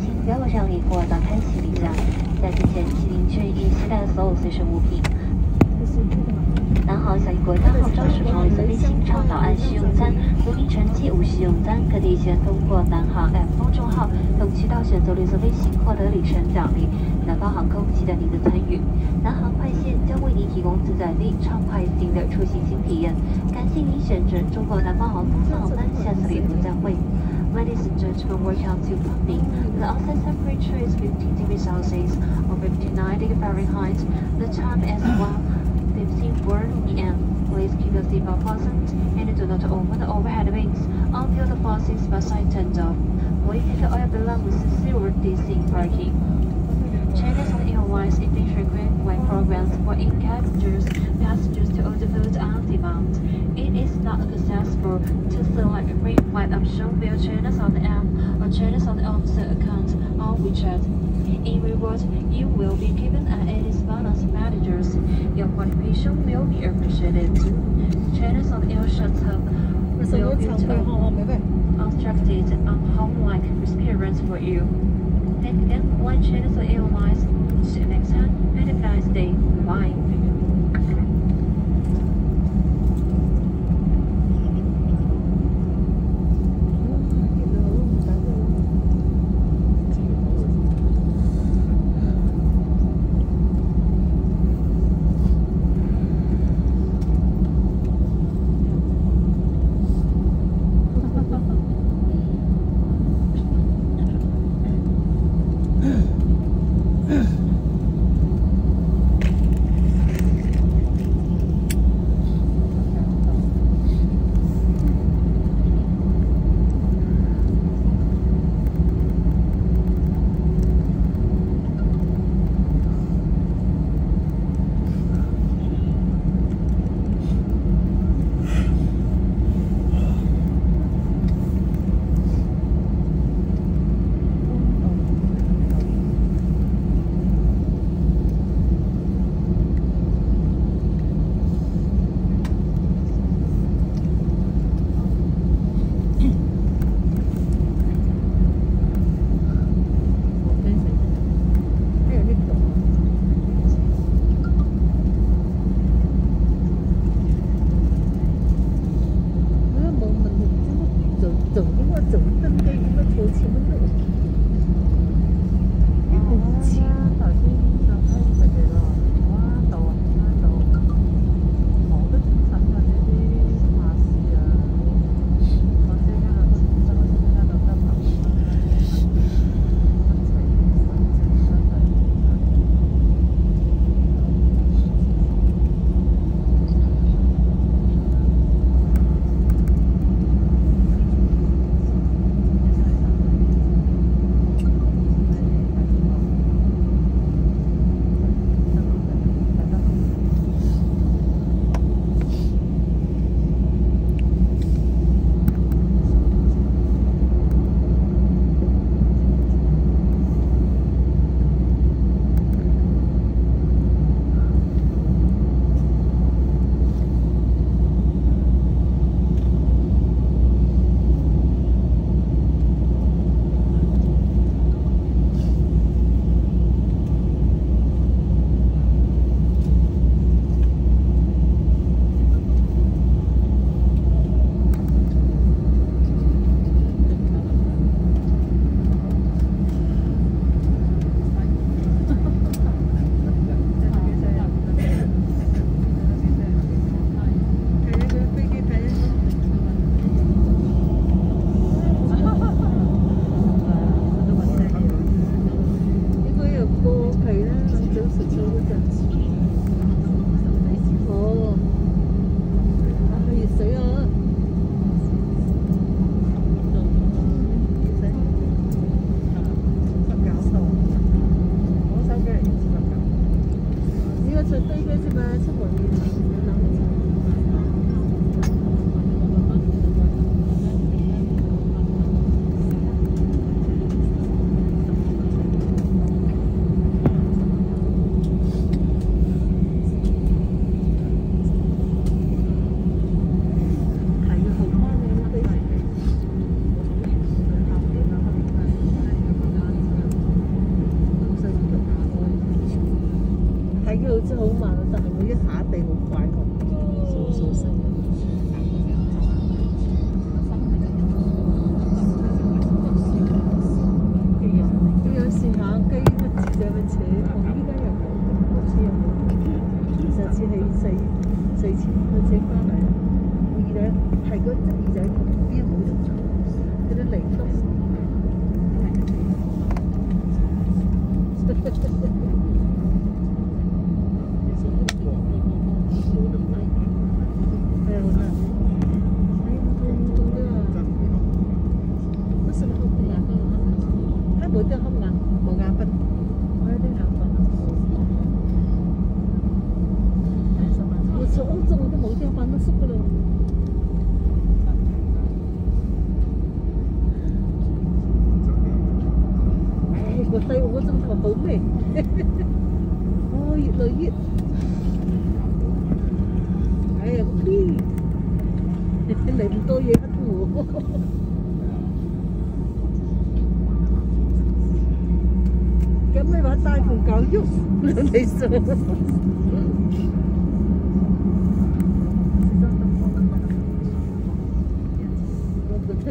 请不要让离或打开行李架。在之前，请您注意携带所有随身物品。南航小英国单号专属常规座飞行倡导按需用餐，如名乘机无需用餐，可提前通过南航 App 公众号等渠道选择绿色飞行，获得里程奖励。南方航空期待您的参与。南航快线将为您提供自在力、畅快型的出行新体验。感谢您选择中国南方航空航班，下次旅途再会。Ladies and gentlemen, welcome to Kunming. The outside temperature is 15 degrees Celsius or 59 degrees Fahrenheit. The time is 1:54 p.m. Please keep your seatbelt fastened and do not open the overhead wings until the fasten is turned off. Please take all your belongings to zero DC parking. China's Airlines is frequent when programs for in-passengers passengers to order food on demand. Is not accessible to select free flight option via China Southern the app uh, or China Southern the officer account on WeChat. In reward, you will be given an Airlines bonus managers. Your participation will be appreciated. China Southern the air shuttle will build a unstructured and home-like experience for you. Thank again, one China's Airlines. See you next time. Have a nice day. Bye.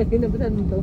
Hinabutan mo to.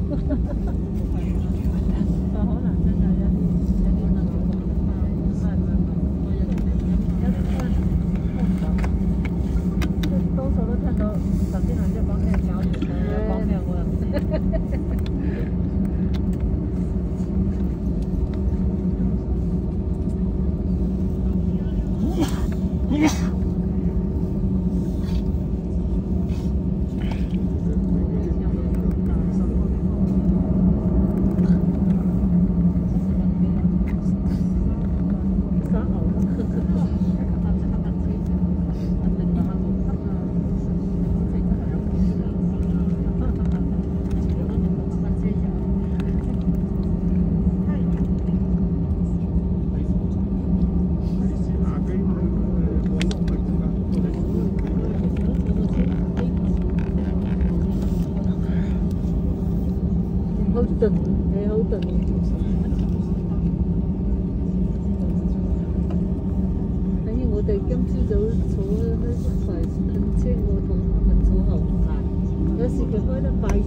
just going to buy